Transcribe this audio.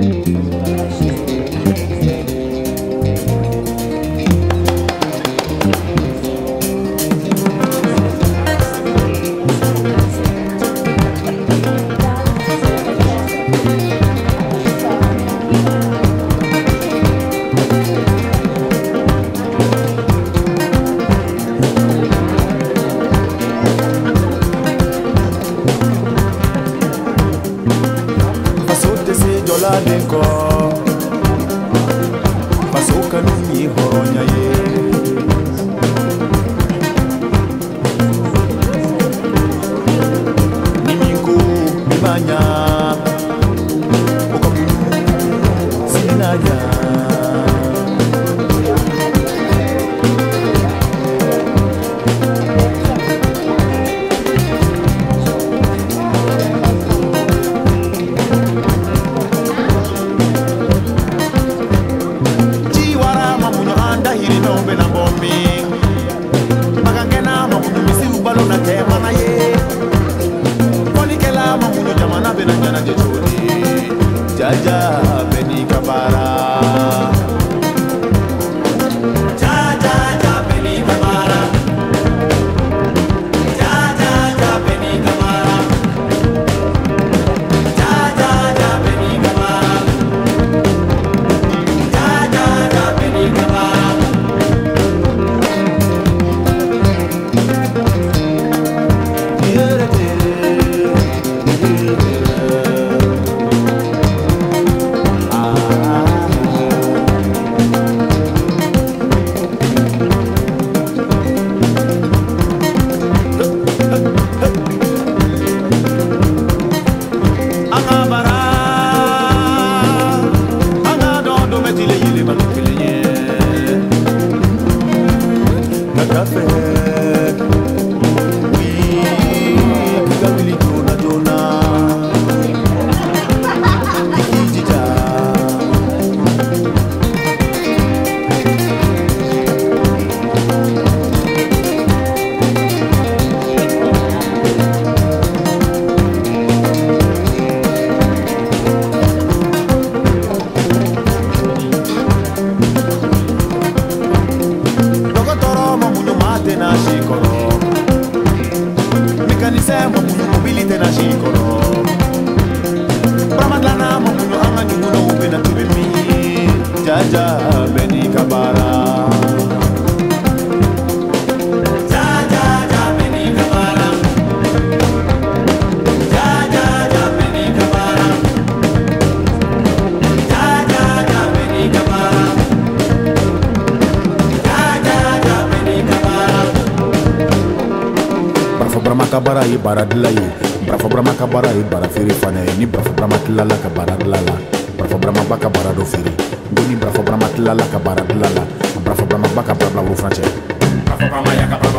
faso na bena jana je chori jaja beni kabara maa tɛna si kɔrɔ mekanisɛn ma muɲu mobili tɛna si kɔrɔ baramadilanna ma muɲu an ka ɲugunɛw bena tobi min jaja ka baara ye baara dila ye. Barafo barama ka baara ye baara feere fana ye. Ni barafo barama tilala ka baara dila la barafo barama ba ka baara dɔ feere ko ni barafo barama tilala ka baara dila la barafo barama ba ka baara bila woro furancɛ Bravo, Brahma, Yaka, Bravo, Fajay.